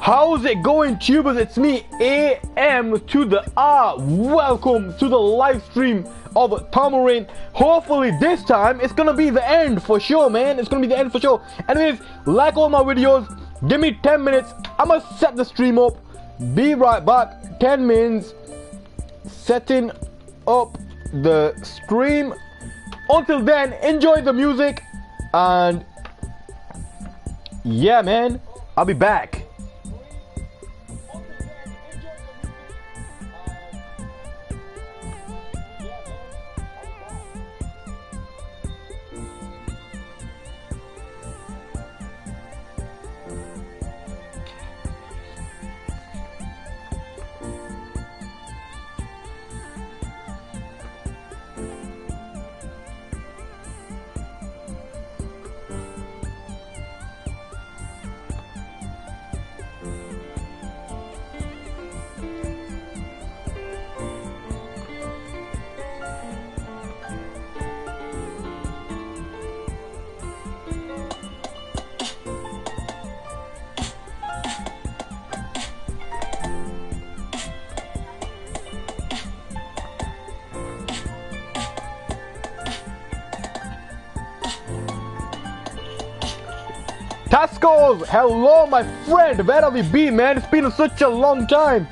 How's it going, tubers? It's me, AM to the R. Welcome to the live stream of Tamarin. Hopefully, this time it's gonna be the end for sure, man. It's gonna be the end for sure. Anyways, like all my videos, give me 10 minutes. I'm gonna set the stream up. Be right back. 10 minutes setting up the stream. Until then, enjoy the music and yeah, man, I'll be back. Tascos, hello my friend, where have you been man? It's been such a long time.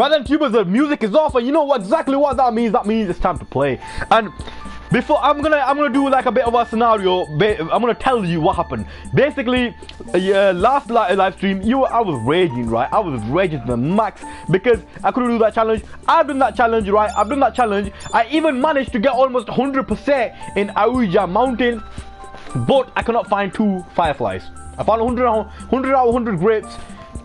Rather than tubers, the music is off, and you know what exactly what that means? That means it's time to play. And before I'm gonna I'm gonna do like a bit of a scenario. I'm gonna tell you what happened. Basically, uh, last li live stream, you I was raging, right? I was raging to the max because I couldn't do that challenge. I've done that challenge, right? I've done that challenge. I even managed to get almost 100% in Aouija Mountain, but I cannot find two fireflies. I found 100, 100 out of 100 grapes.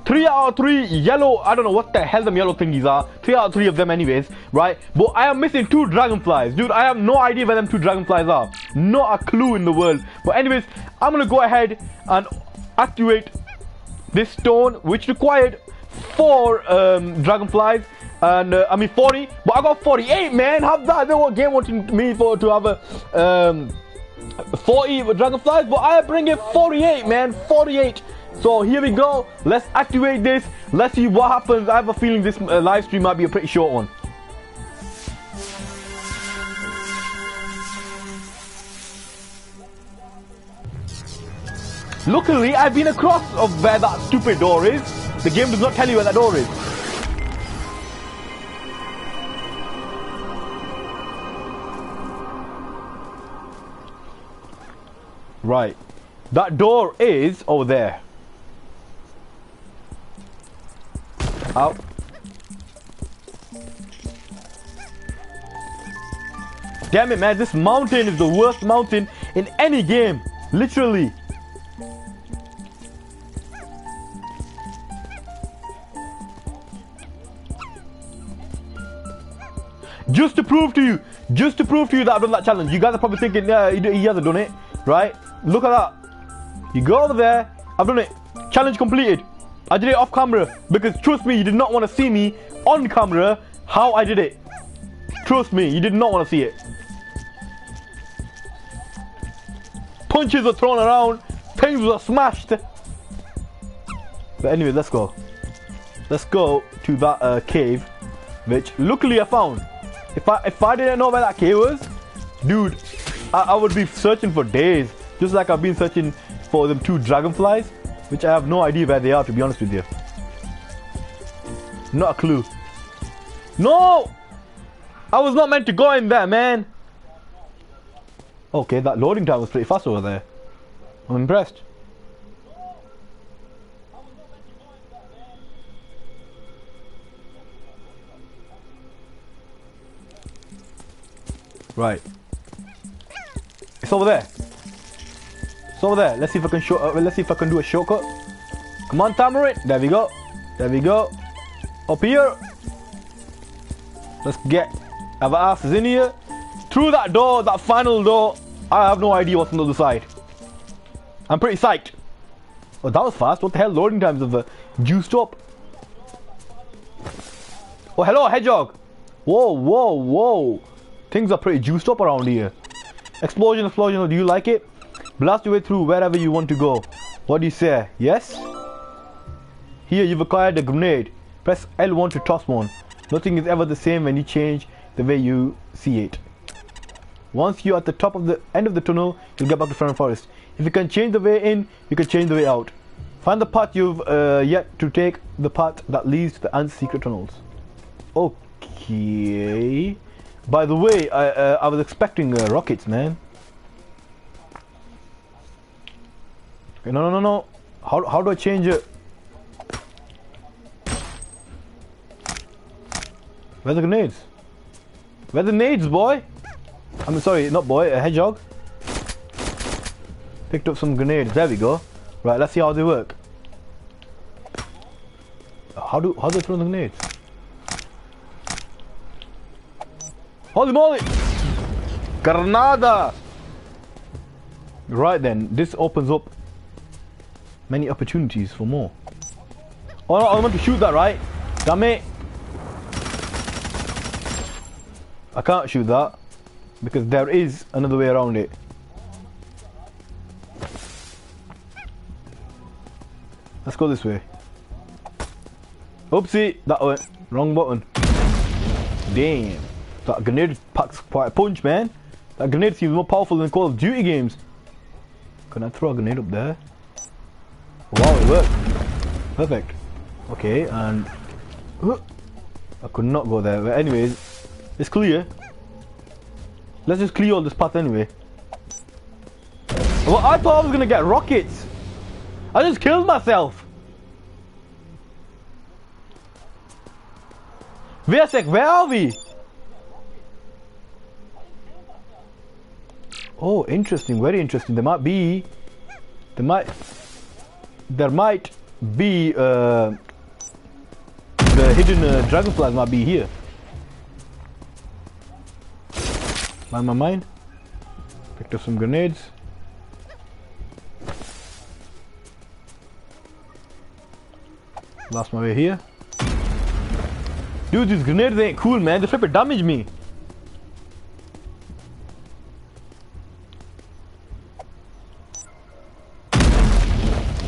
Three out of three yellow, I don't know what the hell them yellow thingies are. Three out of three of them anyways, right? But I am missing two dragonflies. Dude, I have no idea where them two dragonflies are. Not a clue in the world. But anyways, I'm gonna go ahead and activate this stone, which required four um, dragonflies. And uh, I mean 40, but I got 48, man. How that? They what game wanting me for to have a um, 40 dragonflies, but I bring it 48, man. 48. So here we go. Let's activate this. Let's see what happens. I have a feeling this uh, live stream might be a pretty short one. Luckily, I've been across of where that stupid door is. The game does not tell you where that door is. Right. That door is over there. Out. Damn it, man. This mountain is the worst mountain in any game. Literally. Just to prove to you, just to prove to you that I've done that challenge. You guys are probably thinking, yeah, he hasn't done it, right? Look at that. You go over there. I've done it. Challenge completed. I did it off camera because trust me, you did not want to see me on camera how I did it. Trust me, you did not want to see it. Punches were thrown around, things were smashed. But anyway, let's go. Let's go to that uh, cave, which luckily I found. If I if I didn't know where that cave was, dude, I, I would be searching for days. Just like I've been searching for them two dragonflies. Which I have no idea where they are, to be honest with you. Not a clue. No! I was not meant to go in there, man. Okay, that loading time was pretty fast over there. I'm impressed. Right. It's over there. It's over there. Let's see if I can show. Uh, let's see if I can do a shortcut. Come on, Tamarin. There we go. There we go. Up here. Let's get our asses in here. Through that door, that final door. I have no idea what's on the other side. I'm pretty psyched. Oh, that was fast. What the hell? Loading times of the juiced up. Oh, hello, hedgehog. Whoa, whoa, whoa. Things are pretty juiced up around here. Explosion, explosion. Do you like it? Blast your way through wherever you want to go. What do you say? Yes? Here you've acquired a grenade. Press L1 to toss one. Nothing is ever the same when you change the way you see it. Once you're at the top of the end of the tunnel, you'll get back to Fern Forest. If you can change the way in, you can change the way out. Find the path you've uh, yet to take, the path that leads to the Ant's secret tunnels. Okay. By the way, I, uh, I was expecting uh, rockets, man. No, no, no, no. How, how do I change it? Where the grenades? Where the nades, boy? I'm sorry, not boy, a hedgehog. Picked up some grenades. There we go. Right, let's see how they work. How do how do I throw the grenades? Holy moly! Granada! Right then, this opens up many opportunities for more. Oh no, I want to shoot that, right? Damn it. I can't shoot that because there is another way around it. Let's go this way. Oopsie, that went wrong button. Damn, that grenade packs quite a punch, man. That grenade seems more powerful than Call of Duty games. Can I throw a grenade up there? Wow, it worked. Perfect. Okay, and... I could not go there. But anyways, it's clear. Let's just clear all this path anyway. Well, I thought I was gonna get rockets. I just killed myself. Sec, where are we? Oh, interesting, very interesting. There might be, there might, there might be, uh, the hidden uh, dragonflies might be here. Mind my mind. Picked up some grenades. Lost my way here. Dude, these grenades ain't cool, man. They flip damage me.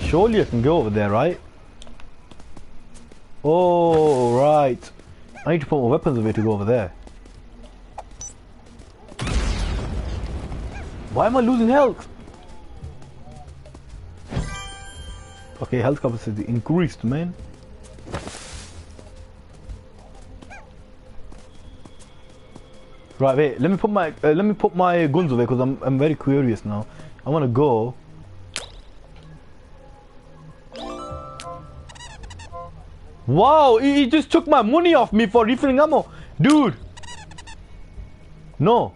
Surely I can go over there, right? Oh, right. I need to put my weapons away to go over there. Why am I losing health? Okay, health capacity increased, man. Right, wait. Let me put my uh, let me put my guns away because I'm I'm very curious now. I want to go. Wow, he, he just took my money off me for refilling ammo, dude. No.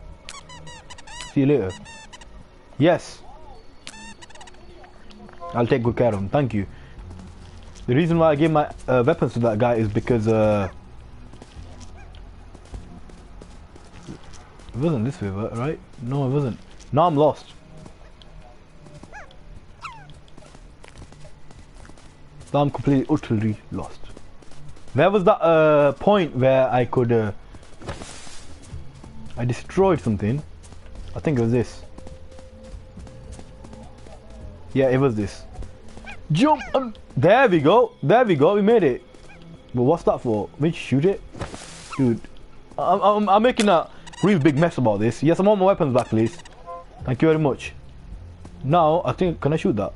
See you later. Yes. I'll take good care of him. Thank you. The reason why I gave my uh, weapons to that guy is because uh, it wasn't this way, right? No, it wasn't. Now I'm lost. Now I'm completely, utterly lost. Where was that uh, point where I could... Uh, I destroyed something. I think it was this. Yeah, it was this. Jump! Um, there we go. There we go. We made it. But what's that for? We shoot it? Dude. I'm, I'm, I'm making a real big mess about this. Yes, I want my weapons back, please. Thank you very much. Now, I think... Can I shoot that?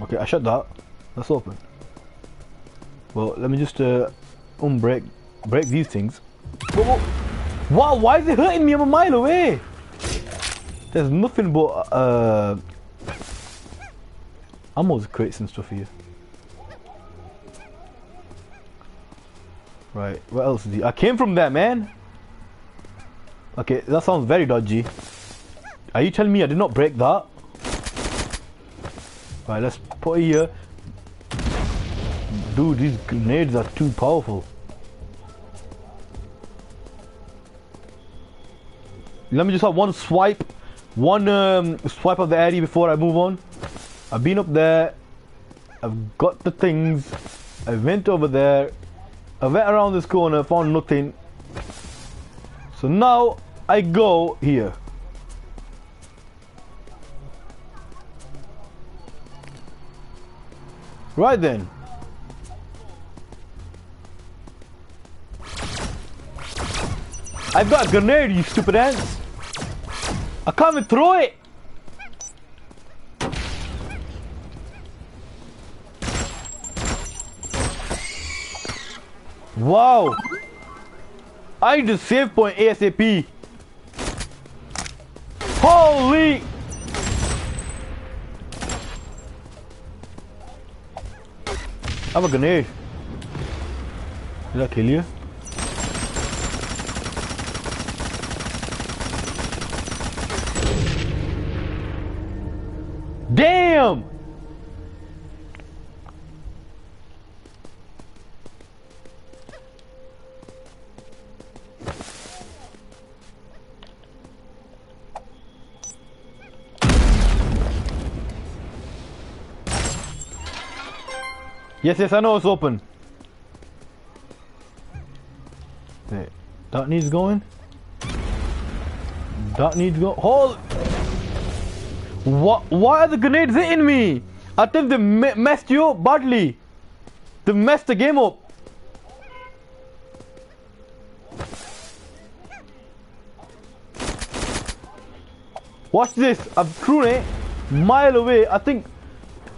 Okay, I shut that. That's open. Well, let me just uh, unbreak break these things. Whoa, whoa. Wow, why is it hurting me? I'm a mile away. There's nothing but uh, ammo crates and stuff here. Right, what else is he? I came from there, man. Okay, that sounds very dodgy. Are you telling me I did not break that? Right, let's put here. Dude, these grenades are too powerful. Let me just have one swipe. One um, swipe of the area before I move on. I've been up there. I've got the things. I went over there. I went around this corner, found nothing. So now I go here. Right then. I've got a grenade, you stupid ants. I can't even throw it. Wow. I need a save point ASAP. Have a grenade. Did I kill you? Yes, yes, I know it's open. Wait, that needs going? That needs go. Hold! What? Why are the grenades hitting me? I think they me messed you up badly. They messed the game up. Watch this. I've thrown it mile away. I think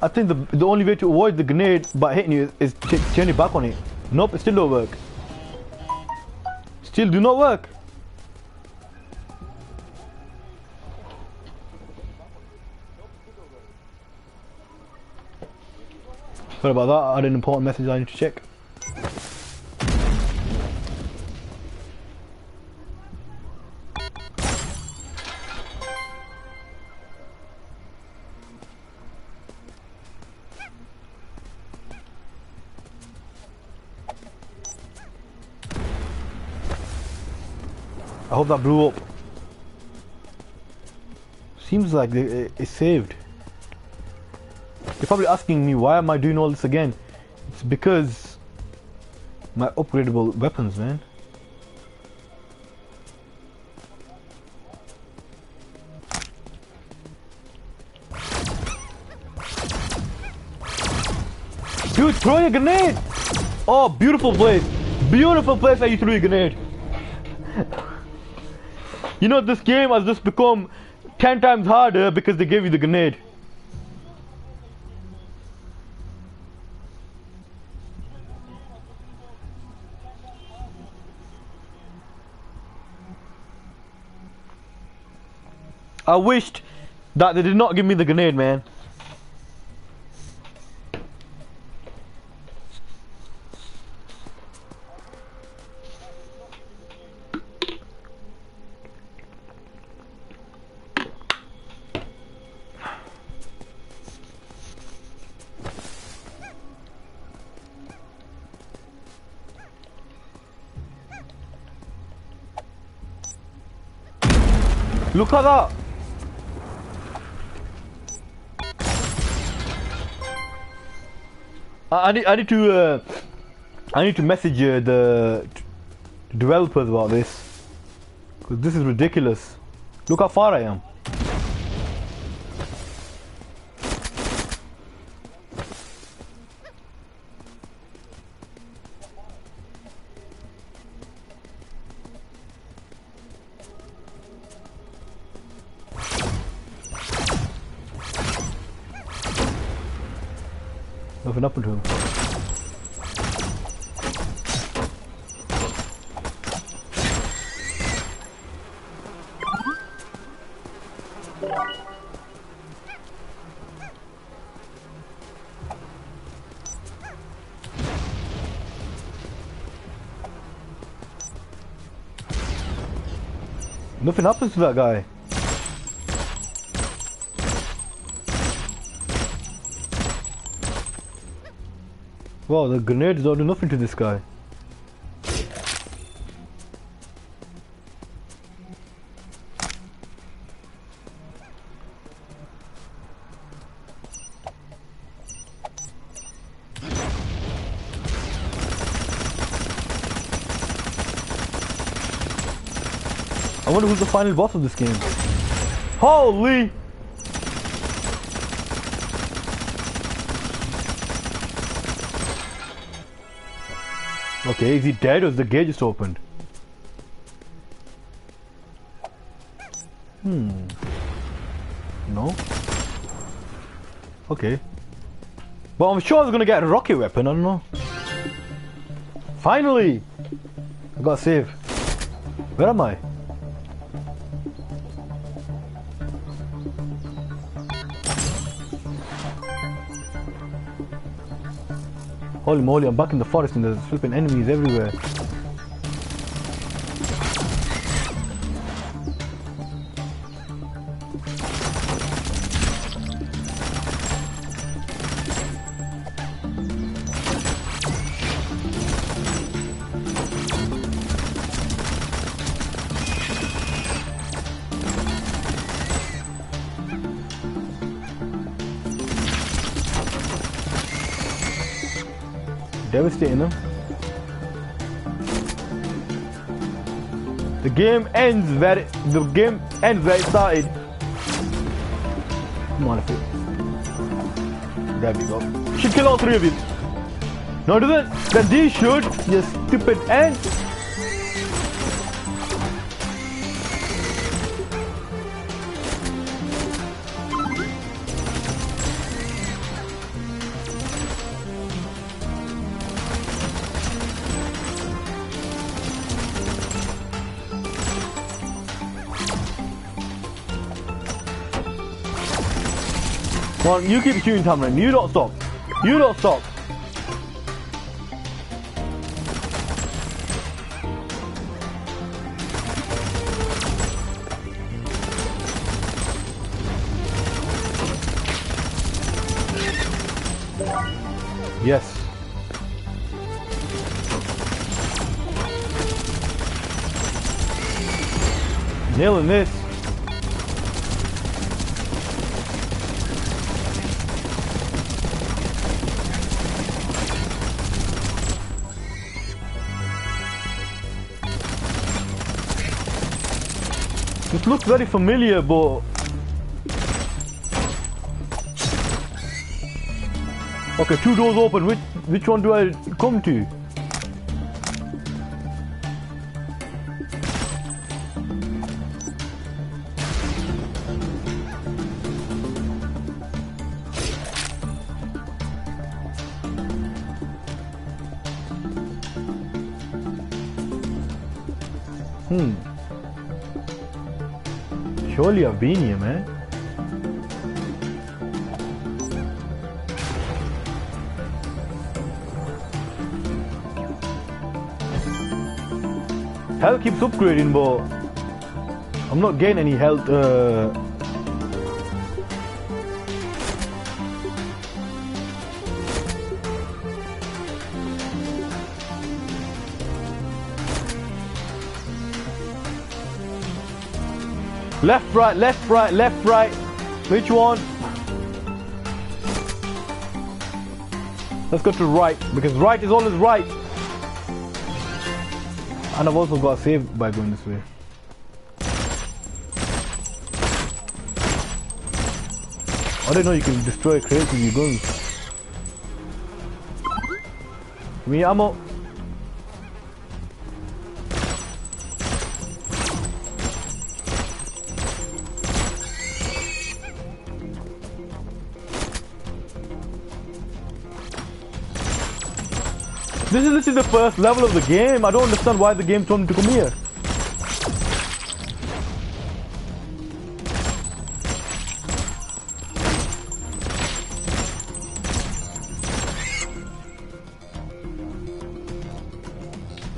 I think the the only way to avoid the grenade by hitting you is, turn your back on it. Nope, it still don't work. Still do not work. Sorry about that, I had an important message I need to check. That blew up. Seems like it- it's saved. You're probably asking me why am I doing all this again? It's because my upgradable weapons, man. Dude, throw your grenade! Oh, beautiful place. Beautiful place that you threw your grenade. You know, this game has just become 10 times harder because they gave you the grenade. I wished that they did not give me the grenade, man. I need, I need to, uh, I need to message uh, the developers about this. Cause this is ridiculous. Look how far I am. Nothing happens to that guy. Wow, the grenades don't do nothing to this guy. Wonder who's the final boss of this game. Holy! Okay, is he dead or is the gate just opened? Hmm. No? Okay. But I'm sure I was gonna get a rocket weapon, I don't know. Finally! I got saved. Where am I? Holy moly, I'm back in the forest and there's flipping enemies everywhere. Devastating them. The game ends where it, the game ends where it started. Come on, if it. There we go. Should kill all three of you. No, doesn't. Then these should. You stupid ant. On, you keep shooting, Tamarin. You don't stop. You don't stop. Yes. Nailing this. This looks very familiar, but Okay, two doors open. Which which one do I come to? Surely I've been here, man. Health keeps upgrading, but I'm not getting any health. Uh... Left, right, left, right, left, right. Which one? Let's go to right, because right is always right. And I've also got saved by going this way. I didn't know you can destroy crates with your guns. Me ammo. This is literally the first level of the game. I don't understand why the game told me to come here.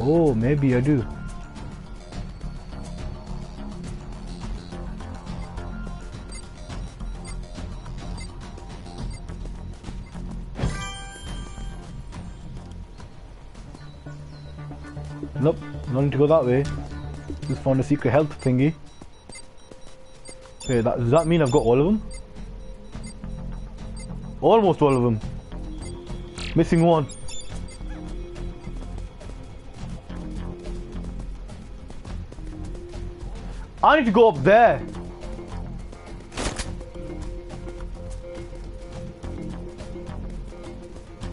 Oh, maybe I do. To go that way. Just found a secret health thingy. Okay, that, does that mean I've got all of them? Almost all of them. Missing one. I need to go up there.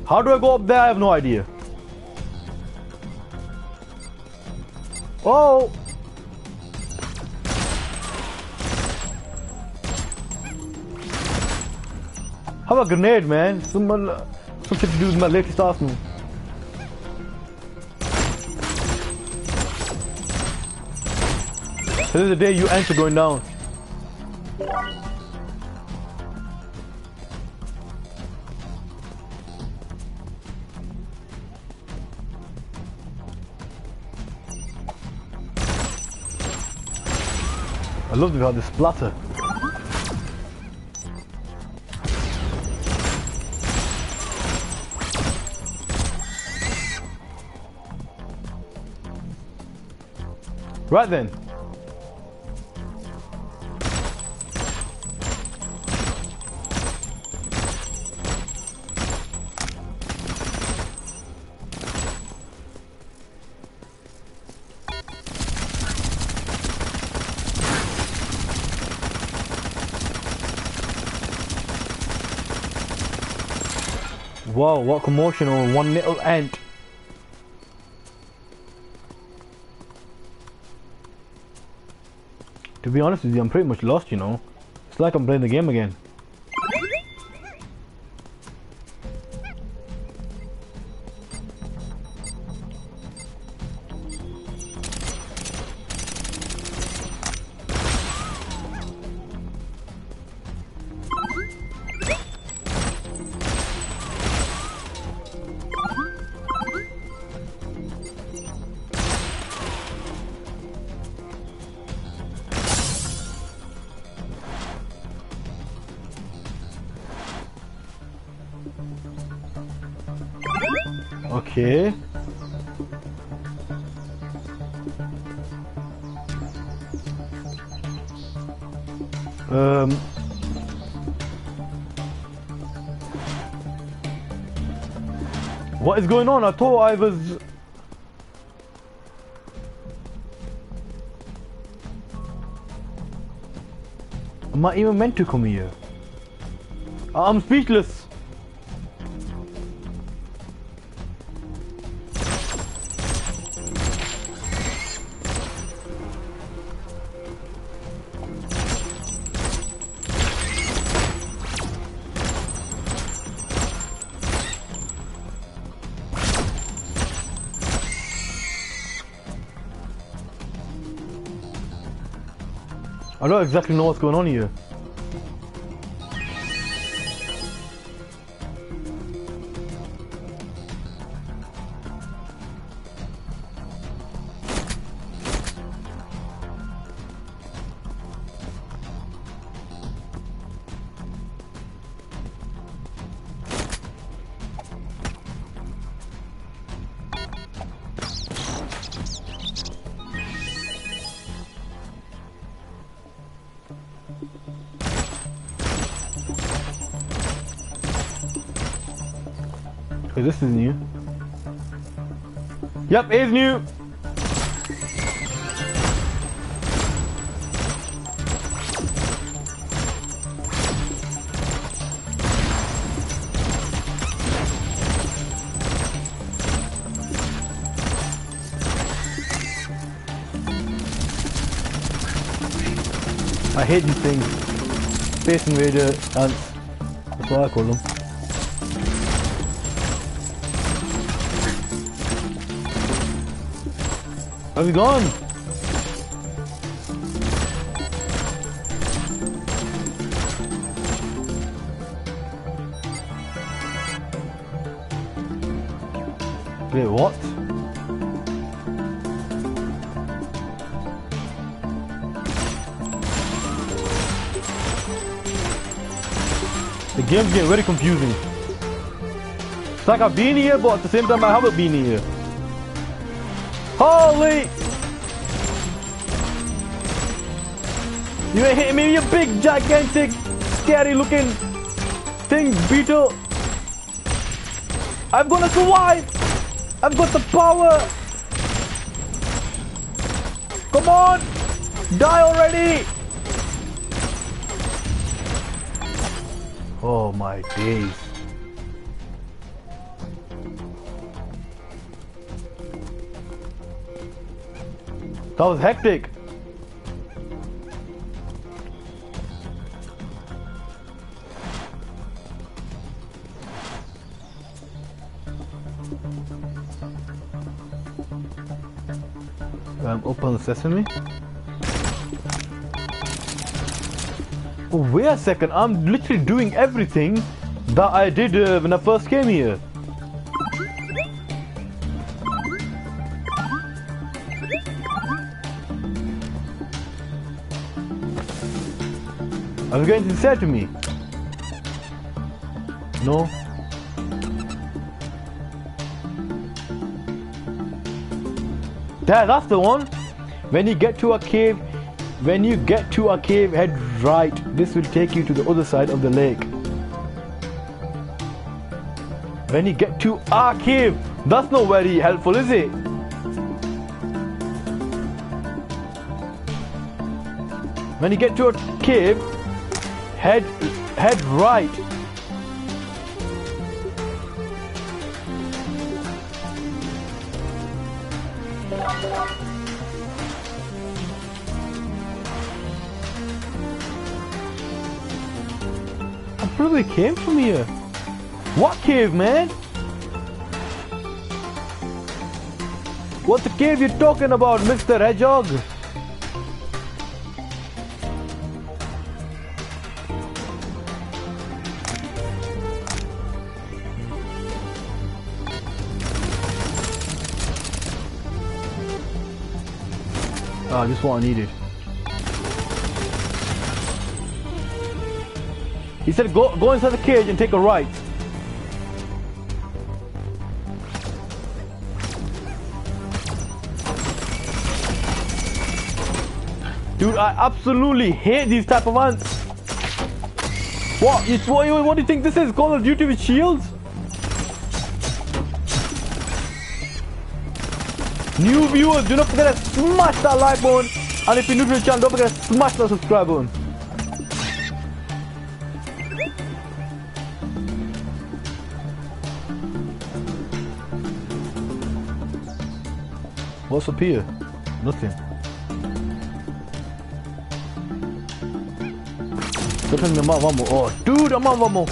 How do I go up there? I have no idea. Oh! How about grenade, man? Someone, uh, something to do with my latest arsenal. This is the day you enter going down. I love how this splatter. Right then. Whoa, what commotion over one little ant. To be honest with you, I'm pretty much lost, you know. It's like I'm playing the game again. What is going on? I thought I was. Am I even meant to come here? I'm speechless. Don't exactly know what's going on here. Yep, it's new. I hate these things. Space Invader ants. That's what I call them. How's he gone? Wait, what? The game's getting very confusing. It's like I've been here, but at the same time I haven't been here. Holy! You ain't hitting me, you big, gigantic, scary looking thing, beetle! I'm gonna survive! I've got the power! Come on! Die already! Oh my days. That was hectic. Um, open sesame. Wait a second. I'm literally doing everything that I did uh, when I first came here. Are you going to say to me? No? There, that's the one. When you get to a cave, when you get to a cave, head right. This will take you to the other side of the lake. When you get to a cave, that's not very helpful, is it? When you get to a cave, head head right. I probably came from here. What cave, man? What the cave you talking about, Mr. Hedgehog? Oh, just what I needed. He said go go inside the cage and take a right. Dude, I absolutely hate these type of ants. What? It's, what, what do you think this is? Call of Duty with shields? New viewers, do not forget to smash that like button. And if you're new to the channel, don't forget to smash that subscribe button. What's up here? Nothing. Something I'm one. Oh, dude, I'm on one.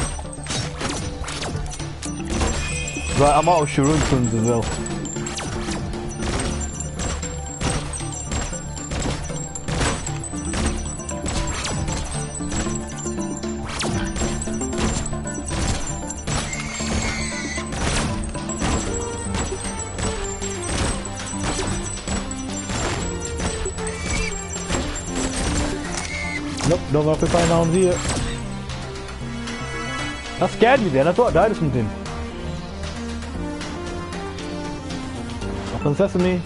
Right, I'm out of Sharon as well. Don't know if find down here. That scared me then, I thought I died or something. Open sesame.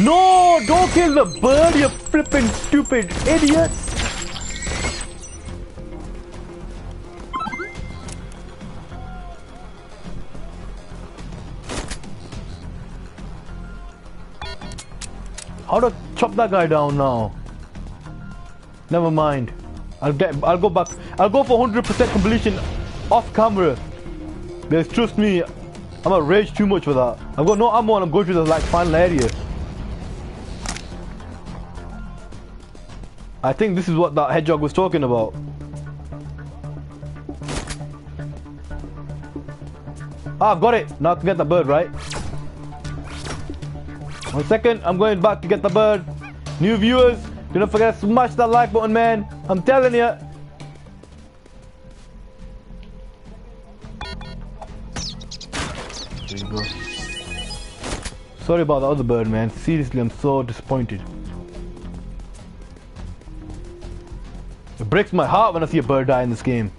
No, don't kill the bird, you stupid idiot. How to chop that guy down now? Never mind. I'll get. I'll go back. I'll go for 100% completion off camera. Because trust me, I'm gonna rage too much for that. I've got no ammo and I'm going through the like final area. I think this is what that hedgehog was talking about. Ah, got it. Now I can get the bird, right? One second, I'm going back to get the bird. New viewers, do not forget to smash that like button, man. I'm telling you. There you go. Sorry about the other bird, man. Seriously, I'm so disappointed. Breaks my heart when I see a bird die in this game.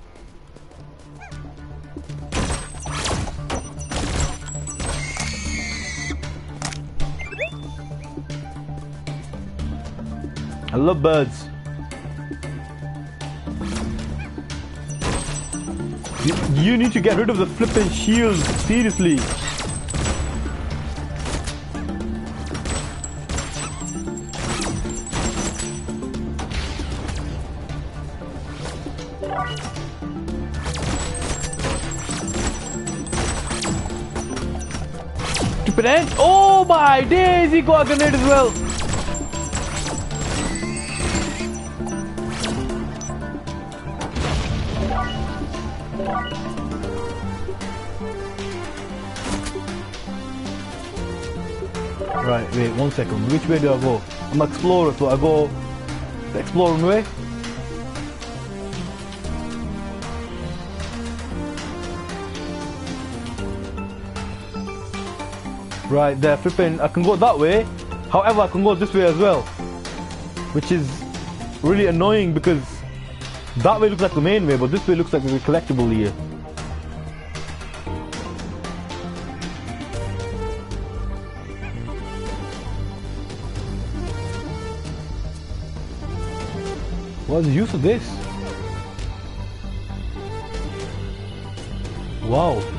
I love birds. You, you need to get rid of the flipping shield, seriously. Oh my days, he got a grenade as well! Right, wait, one second. Which way do I go? I'm an explorer, so I go the exploring way. Right there, flipping. I can go that way. However, I can go this way as well, which is really annoying because that way looks like the main way, but this way looks like a collectible here. What's the use of this? Wow.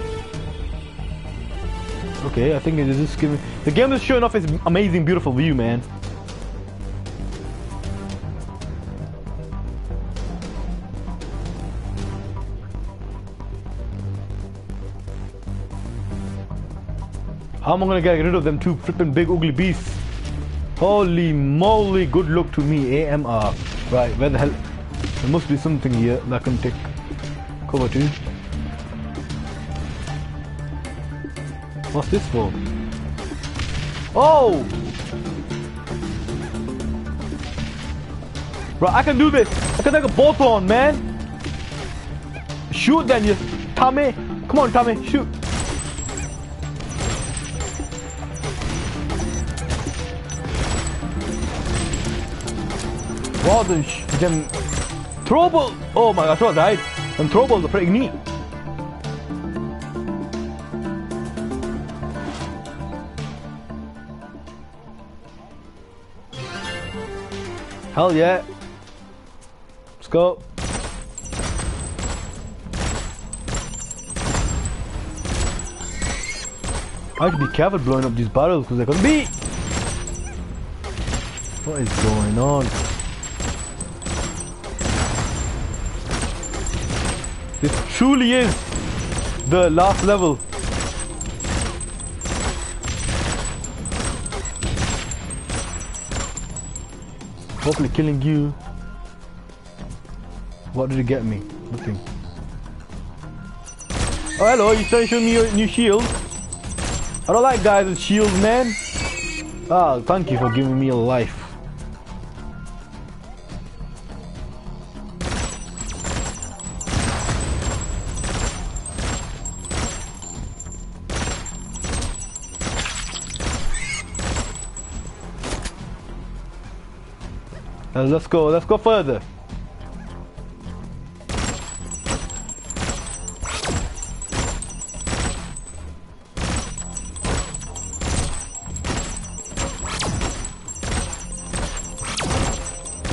Okay, I think it is just giving... The game is showing off its amazing, beautiful view, man. How am I gonna get rid of them two flipping big ugly beasts? Holy moly, good luck to me, AMR. Right, where the hell? There must be something here that can take cover to. What's this for? Oh! Bro, I can do this. I can take a bolt on, man. Shoot then, you Tommy. Come on, Tommy, shoot. Wow, the, the throw ball. Oh my gosh, I died. And throw balls are pretty neat. Hell yeah. Let's go. I have to be careful blowing up these barrels because they're gonna be. What is going on? This truly is the last level. Hopefully killing you. What did it get me? Nothing. Oh hello, you trying to show me your new shield? I don't like guys with shields, man. Ah, thank you for giving me a life. Let's go, let's go further.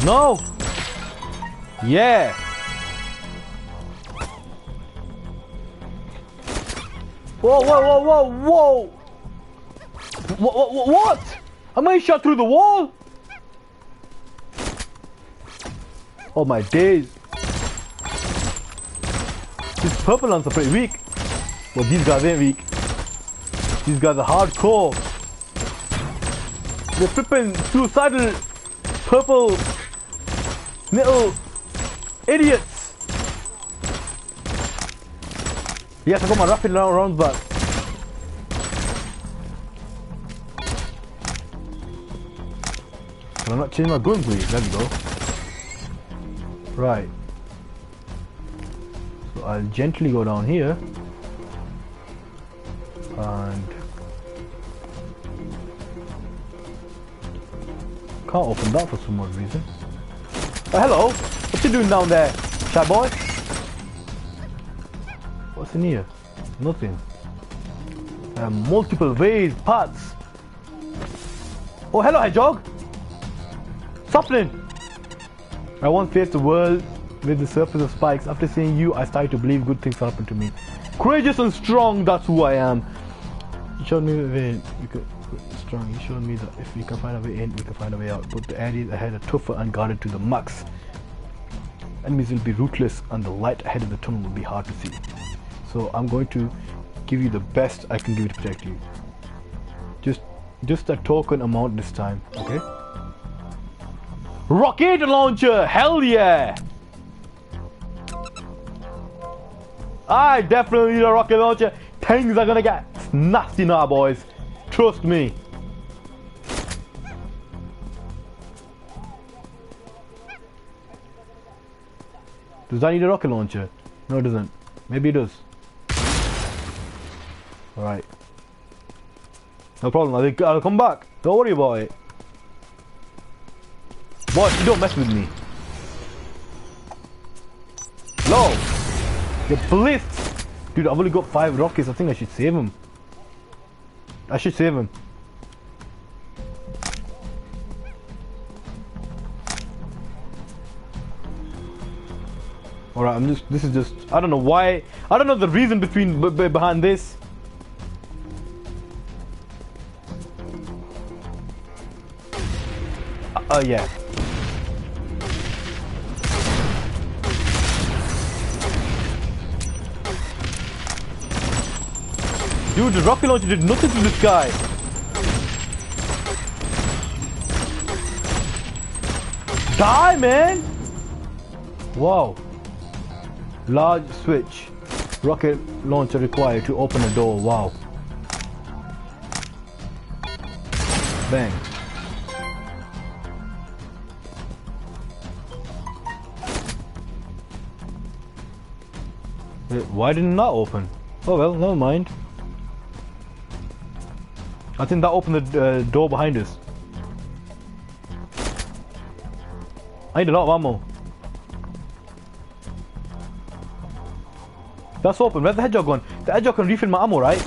No! Yeah! Whoa, whoa, whoa, whoa, whoa! What, what, what? Am I shot through the wall? Oh my days. These purple ones are pretty weak. Well, these guys ain't weak. These guys are hardcore. They're flipping suicidal purple little idiots. Yes, I got my rapid rounds back. Can I'm not changing my gun, please. There we go. Right. So I'll gently go down here. And... Can't open that for some odd reason. Oh, hello! What you doing down there, shy boy? What's in here? Nothing. Multiple ways, paths. Oh, hello, hedgehog! Something! I once faced the world with the surface of spikes. After seeing you, I started to believe good things happen to me. Courageous and strong, that's who I am. You showed me the way you could strong. You showed me that if we can find a way in, we can find a way out. But the areas ahead are tougher and guarded to the max. Enemies will be ruthless and the light ahead of the tunnel will be hard to see. So I'm going to give you the best I can give to protect you. Just just a token amount this time, okay? Rocket launcher, hell yeah! I definitely need a rocket launcher. Things are gonna get nasty now, boys. Trust me. Does that need a rocket launcher? No, it doesn't. Maybe it does. Alright. No problem, I'll, I'll come back. Don't worry about it. Boy, you don't mess with me. No! You're! Dude, I've only got five rockets. I think I should save them. I should save them. Alright, I'm just, this is just, I don't know why, I don't know the reason between, behind this. Oh uh, yeah. Dude, the rocket launcher did nothing to this guy. Die, man! Wow. Large switch. Rocket launcher required to open a door. Wow. Bang. Why didn't that open? Oh well, never mind. I think that opened the uh, door behind us. I need a lot of ammo. That's open. Where's the hedgehog gone? The hedgehog can refill my ammo, right?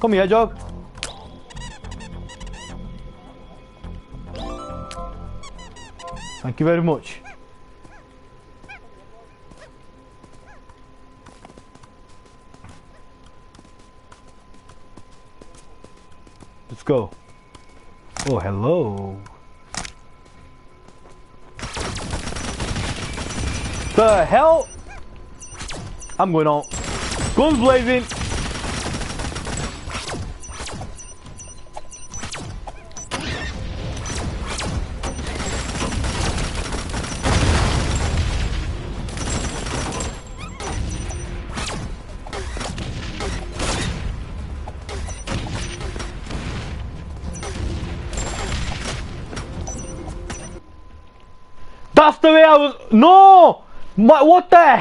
Come here, hedgehog. Thank you very much. Go. Oh, hello. The hell? I'm going on. Guns blazing. No! My, what the